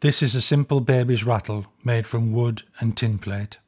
This is a simple baby's rattle made from wood and tin plate.